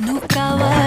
No calor.